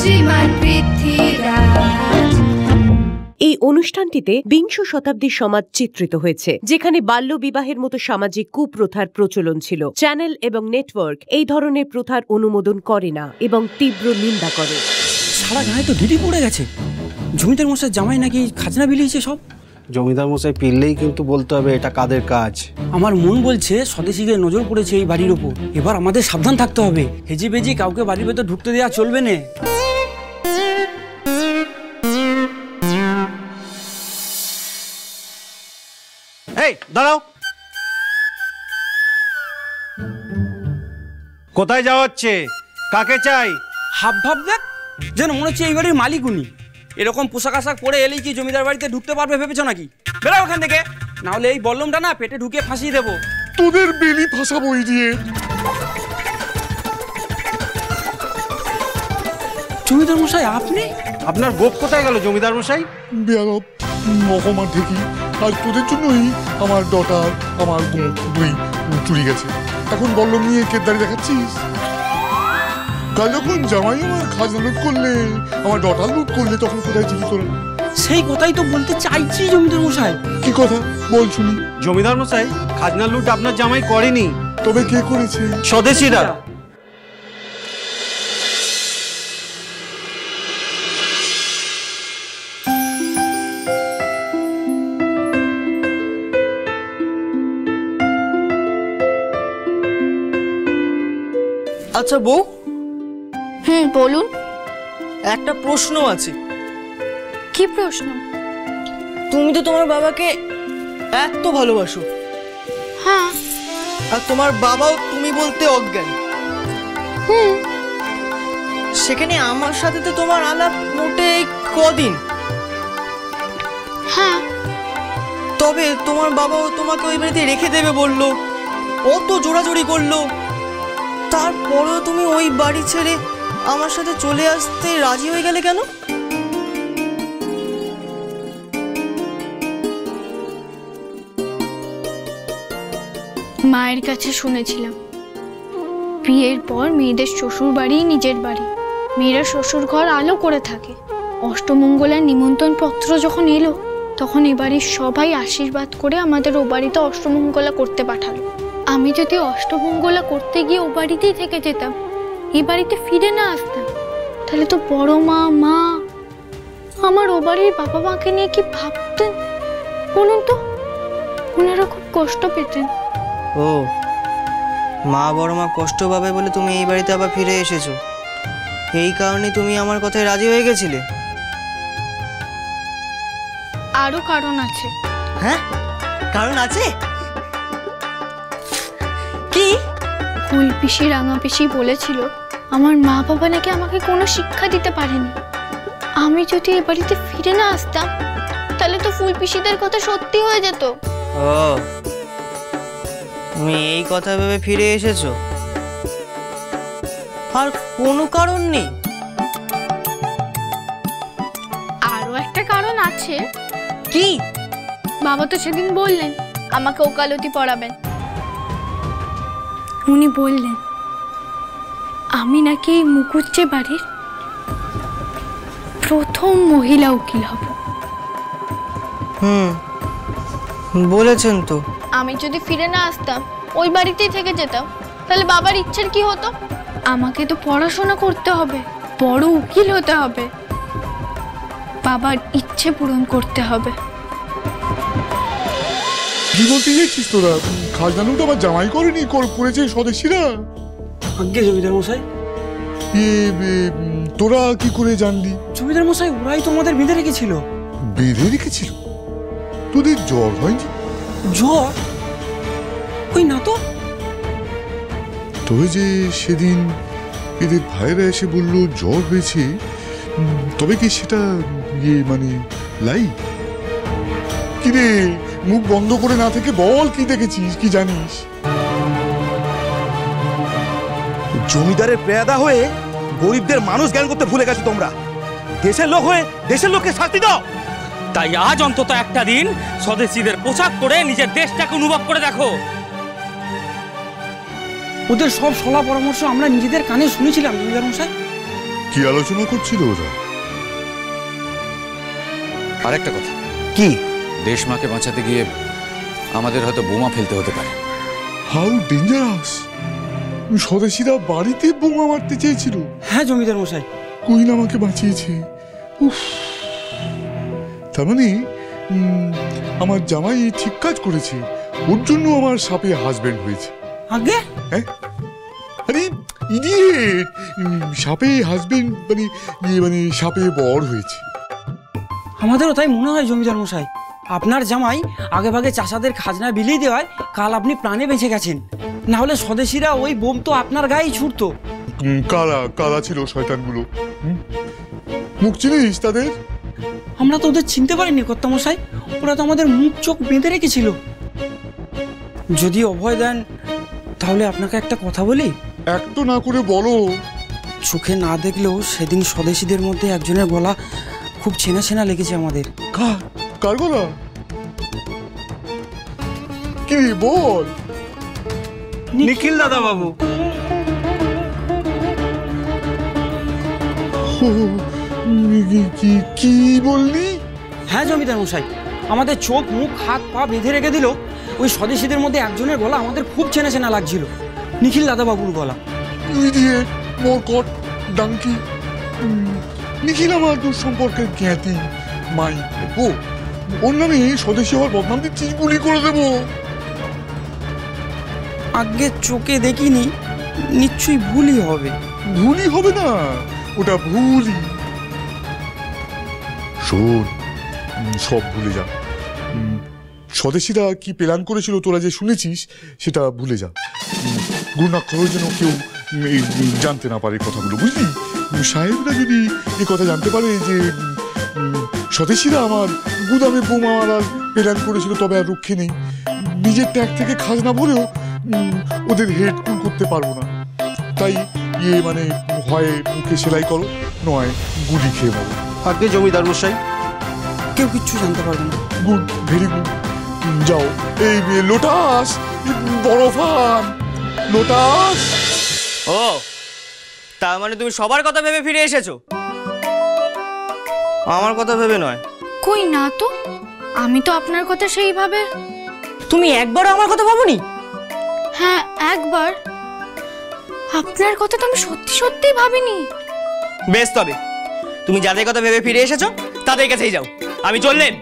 শ্রীমান পৃথ্বীরাজ এই অনুষ্ঠানটিতে বিংশ শতাব্দীর সমাজ চিত্রিত হয়েছে যেখানে বাল্য বিবাহের মতো সামাজিক কুপ্রথার প্রচলন ছিল। চ্যানেল এবং নেটওয়ার্ক এই ধরনের প্রথার অনুমোদন করে না এবং তীব্র নিন্দা করে। সারা গায়ে তো ঢিটি পড়ে গেছে। জমিদার মশাই জামাই নাকি খাজনা বিলিয়েছে সব? জমিদার মশাই পিললেই কিন্তু বলতে হবে এটা কাদের কাজ। আমার মন বলছে স্বদেশীদের নজর পড়েছে এই বাড়ির ওপর। এবার আমাদের সাবধান থাকতে হবে। হেজি বেজি কাউকে বাড়ির ভেতর ঢুকতে দেওয়া চলবে না। এই দাঁড়াও। কোথায় যাওয়া হচ্ছে? কাকে চাই? হাব ভাব দেখ যেন মনে হচ্ছে এই বাড়ির মালিক উনি। এরকম পোশাক আশাক পরে এলেই কি জমিদার বাড়িতে ঢুকতে পারবে ভেবেছো নাকি? বেরো ওখান থেকে। না হলে এই বল্লমটা না পেটে ঢুকে ফাঁসিয়ে দেবো। তোদের বেলি ভাষা বই দিয়ে জমিদার মশাই আপনি? আপনার গোপ কোথায় গেল জমিদার মশাই? বেয়ারব মহমান থেকে আর তোদের জন্যই আমার ডটার আমার গোপ দুই চুরি গেছে। এখন বল্লম নিয়ে কেদারি দেখাচ্ছিস? কাল যখন জামাই আমার খাজনা লুট করলে আমার লুট করলে তখন কোথায় ছিলি তোরা সেই কথাই তো বলতে চাইছি জমিদার মশাই। কি কথা? বল শুনি। জমিদার মশাই খাজনা লুট আপনার জামাই করেনি। তবে কে করেছে? স্বদেশীরা। আচ্ছা বউ হুম বলুন। একটা প্রশ্ন আছে। কি প্রশ্ন? তুমি তো তোমার বাবাকে এত ভালোবাসো। হ্যাঁ। আর তোমার বাবাও তুমি বলতে অজ্ঞান। হুম। সেখানে আমার সাথে তো তোমার আলাপ মোটে কদিন। হ্যাঁ। তবে তোমার বাবাও তোমাকে ওই বাড়িতে রেখে দেবে বলল অত জোড়াজোড়ি করল। তারপরেও তুমি ওই বাড়ি ছেড়ে আমার সাথে চলে আসতে রাজি হয়ে গেলে কেন? মায়ের কাছে শুনেছিলাম। বিয়ের পর মেয়েদের শ্বশুর বাড়ি নিজের বাড়ি। মেয়েরা শ্বশুর ঘর আলো করে থাকে। অষ্টমঙ্গলার নিমন্ত্রণ পত্র যখন এলো, তখন এ বাড়ির সবাই আশীর্বাদ করে আমাদের ও বাড়িতে অষ্টমঙ্গলা করতে পাঠালো। আমি যদি অষ্টমঙ্গলা করতে গিয়ে ও বাড়িতেই থেকে যেতাম এ বাড়িতে ফিরে না আসতাম তাহলে তো বড় মা মা আমার ও বাড়ির বাবা মাকে নিয়ে কি ভাবতেন? বলুন তো ওনারা খুব কষ্ট পেতেন। ও মা বড় মা কষ্ট পাবে বলে তুমি এই বাড়িতে আবার ফিরে এসেছ। এই কারণে তুমি আমার কথায় রাজি হয়ে গেছিলে? আরও কারণ আছে। হ্যাঁ? কারণ আছে? কি? ফুল পিসি রাঙা পিসি বলেছিল আমার মা বাবা নাকি আমাকে কোনো শিক্ষা দিতে পারেনি। আমি যদি এ বাড়িতে ফিরে না আসতাম তাহলে তো ফুল পিসিদের কথা সত্যি হয়ে যেত। ও তুমি এই কথা ভেবে ফিরে এসেছ? আর কোনো কারণ নেই? আরও একটা কারণ আছে। কি? বাবা তো সেদিন বললেন আমাকে ওকালতি পড়াবেন। উনি বললেন আমি নাকি এই মুকুজ্জে বাড়ির প্রথম মহিলা উকিল হব। হুম বলেছেন তো। আমি যদি ফিরে না আসতাম ওই বাড়িতেই থেকে যেতাম। তাহলে বাবার ইচ্ছের কি হতো? আমাকে তো পড়াশোনা করতে হবে বড় উকিল হতে হবে। বাবার ইচ্ছে পূরণ করতে হবে। কি বলতে চাইছিস তোরা? খাজনা লুট আমার জামাই করেনি কর- করেছে স্বদেশীরা। আজ্ঞে জমিদার মশাই। তোরা কি করে জানলি? জমিদার মশাই ওরাই তো আমাদের বেঁধে রেখেছিল। বেঁধে রেখেছিল? তোদের জ্বর হয়নি? জ্বর? ওই না তো। তবে যে সেদিন এদের ভাইরা এসে বলল জ্বর হয়েছে। তবে কি সেটা ইয়ে মানে লাই? কি রে মুখ বন্ধ করে না থেকে বল কি দেখেছিস কি জানিস? জমিদারের পেয়াদা হয়ে গরিবদের মানুষ জ্ঞান করতে ভুলে গেছো তোমরা। দেশের লোক হয়ে দেশের লোককে শাস্তি দাও। তাই আজ অন্তত একটা দিন স্বদেশীদের পোশাক পরে নিজের দেশটাকে অনুভব করে দেখো। ওদের সব সলা পরামর্শ আমরা নিজেদের কানে শুনেছিলাম জমিদার মশাই। কি আলোচনা করছিল ওরা? আর একটা কথা। কি? দেশমাকে বাঁচাতে গিয়ে আমাদের হয়তো বোমা ফেলতে হতে পারে। হাউ ডেঞ্জারাস স্বদেশীরা বাড়িতে বোমা মারতে চেয়েছিল। হ্যাঁ জমিদার মশাই। কুইন আমাকে বাঁচিয়েছে। উফ। তার মানে আমার জামাই ঠিক কাজ করেছে। ওর জন্য আমার সাপে হাজবেন্ড হয়েছে। আগে? হ্যাঁ? আরে ইডিয়েট সাপে হাজবেন্ড মানে ইয়ে মানে সাপে বর হয়েছে। আমাদেরও তাই মনে হয় জমিদার মশাই। আপনার জামাই আগে ভাগে চাষাদের খাজনা বিলিয়ে দেওয়ায় কাল আপনি প্রাণে বেঁচে গেছেন। না হলে স্বদেশীরা ওই বোম তো আপনার গায়েই ছুটতো কারা কারা ছিল শয়তানগুলো? মুখ চিনিস তাদের? আমরা তো ওদের চিনতে পারিনি কর্তামশাই। ওরা তো আমাদের মুখ চোখ বেঁধে রেখেছিল। যদি অভয় দেন তাহলে আপনাকে একটা কথা বলি? এক তো না করে বলো। চোখে না দেখলেও সেদিন স্বদেশীদের মধ্যে একজনের গলা খুব চেনা চেনা লেগেছে আমাদের। কার গলা? কি বল? নিখিল দাদা বাবু। কি- বললি? হ্যাঁ জমিদার মশাই আমাদের চোখ মুখ হাত পা বেঁধে রেখে দিল ওই স্বদেশীদের মধ্যে একজনের গলা আমাদের খুব চেনা চেনা লাগছিল নিখিল দাদা বাবুর গলা। মরকট ডাঙ্কি নিখিল আমার তোর সম্পর্কের জ্ঞাতি মাই ও ওর নামে স্বদেশী হওয়ার বদনাম দিচ্ছিস গুলি করে দেবো। আগে চোখে দেখিনি, নিশ্চয়ই ভুলই হবে। ভুলই হবে না, ওটা ভুলই শোন সব ভুলে যা। স্বদেশীরা কি প্ল্যান করেছিল তোরা যে শুনেছিস, সেটা ভুলে যা। গুণাক্ষর যেন কেউ জানতে না পারে কথাগুলো, বুঝলি? সাহেবরা যদি এই কথা জানতে পারে যে স্বদেশীরা আমার গুদামে বোমা মারার প্ল্যান করেছিল, তবে আর রক্ষে নেই। নিজের ট্যাগ থেকে খাজনা ভরেও ওদের হেড কুল করতে পারব না। তাই ইয়ে মানে হয় মুখে সেলাই করো নয় গুলি খেয়ে মরো আগে জমিদার মশাই কেউ কিচ্ছু জানতে পারবে না। গুড ভেরি গুড যাও। এই লোটাস বড় ফান। লোটাস! ও তার মানে তুমি সবার কথা ভেবে ফিরে এসেছ? আমার কথা ভেবে নয়। কই না তো? আমি তো আপনার কথা সেইভাবে তুমি একবারও আমার কথা ভাবোনি? হ্যাঁ একবার। আপনার কথা তো আমি সত্যি সত্যিই ভাবিনি। বেশ তবে তুমি যাদের কথা ভেবে ফিরে এসেছ তাদের কাছেই যাও। আমি চললেন।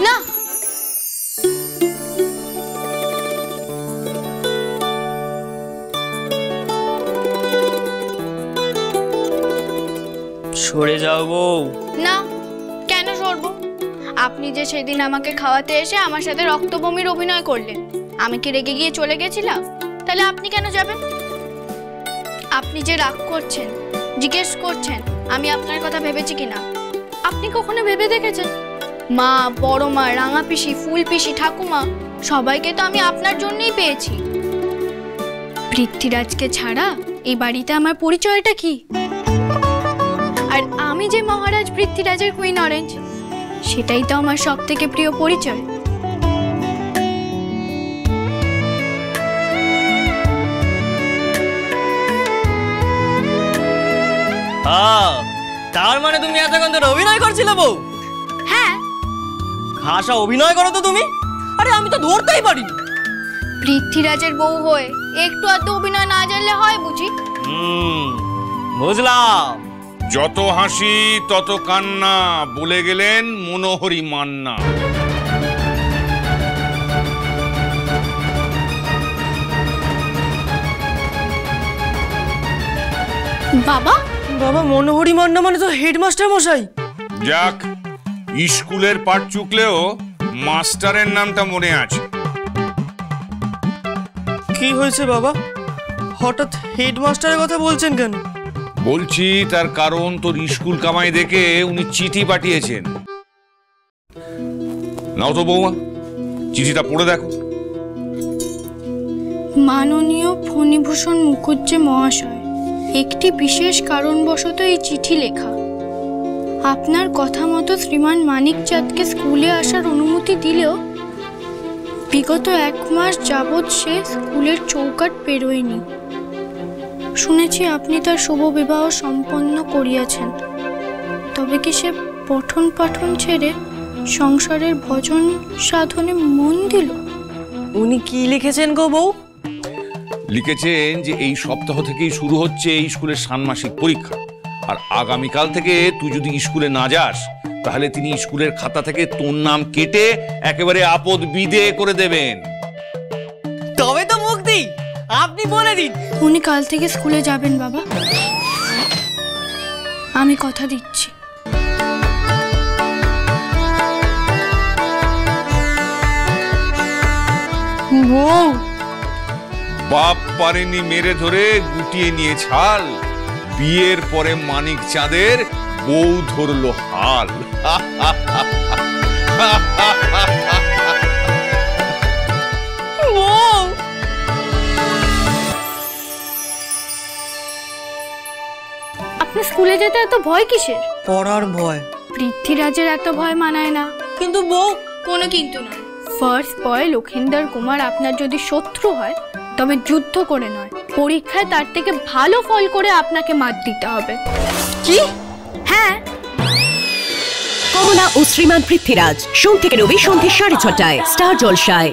না। সরে যাও বউ। না কেন সরবো? আপনি যে সেদিন আমাকে খাওয়াতে এসে আমার সাথে রক্তভূমির অভিনয় করলেন। আমি কি রেগে গিয়ে চলে গেছিলাম? তাহলে আপনি কেন যাবেন? আপনি যে রাগ করছেন, জিজ্ঞেস করছেন, আমি আপনার কথা ভেবেছি কিনা? আপনি কখনো ভেবে দেখেছেন? মা, বড় মা, রাঙা পিসি, ফুল পিসি, ঠাকুমা, সবাইকে তো আমি আপনার জন্যই পেয়েছি। পৃথ্বীরাজকে ছাড়া এই বাড়িতে আমার পরিচয়টা কি? আর আমি যে মহারাজ পৃথ্বীরাজের কুইন অরেঞ্জ সেটাই তো আমার সব থেকে প্রিয় পরিচয়। তার মানে তুমি এতক্ষণ ধরে অভিনয় করছিলে বউ? হ্যাঁ। ঘাসা অভিনয় করো তো তুমি। আরে আমি তো ধরতেই পারিনি। পৃথ্বীরাজের বউ হয়ে একটু আধটু অভিনয় না জানলে হয় বুঝি? হুম বুঝলাম। যত হাসি তত কান্না বলে গেলেন মনোহরি মান্না। বাবা বাবা মনোহরি মান্না মানে তো হেডমাস্টার মশাই। যাক স্কুলের পাঠ চুকলেও মাস্টারের নামটা মনে আছে। কি হয়েছে বাবা? হঠাৎ হেডমাস্টারের কথা বলছেন কেন? বলছি তার কারণ তোর স্কুল কামাই দেখে উনি চিঠি পাঠিয়েছেন। নাও তো বৌমা চিঠিটা পড়ে দেখো। মাননীয় ফণিভূষণ মুখুজ্জে মহাশয় একটি বিশেষ কারণবশত এই চিঠি লেখা। আপনার কথা মতো শ্রীমান মানিকচাঁদকে স্কুলে আসার অনুমতি দিলেও বিগত এক মাস যাবৎ সে স্কুলের চৌকাট পেরোয়নি। শুনেছি আপনি তার শুভ বিবাহ সম্পন্ন করিয়াছেন। তবে কি সে পঠন পাঠন ছেড়ে সংসারের ভজন সাধনে মন দিল? উনি কি লিখেছেন গো বউ? লিখেছেন যে এই সপ্তাহ থেকেই শুরু হচ্ছে এই স্কুলের ষান্মাসিক পরীক্ষা। আর আগামীকাল থেকে তুই যদি স্কুলে না যাস তাহলে তিনি স্কুলের খাতা থেকে তোর নাম কেটে একেবারে আপদ বিদে করে দেবেন। তবে তো মুক্তি আপনি বলে দিন। উনি কাল থেকে স্কুলে যাবেন বাবা। আমি কথা দিচ্ছি। বউ বাপ পারেনি মেরে ধরে গুটিয়ে নিয়ে ছাল। বিয়ের পরে মানিক চাঁদের বউ ধরলো হাল। আপনি স্কুলে যেতে এত ভয় কিসের? পড়ার ভয়। পৃথ্বীরাজের এত ভয় মানায় না। কিন্তু বউ কোনো কিন্তু নয়। ফার্স্ট বয় লক্ষিন্দর কুমার আপনার যদি শত্রু হয় তবে যুদ্ধ করে নয়, পরীক্ষায় তার থেকে ভালো ফল করে আপনাকে মাত দিতে হবে। কি? হ্যাঁ। কমলা ও শ্রীমান পৃথ্বীরাজ, সোম থেকে রবি সন্ধ্যে সাড়ে ছটায়, স্টার জলসায়।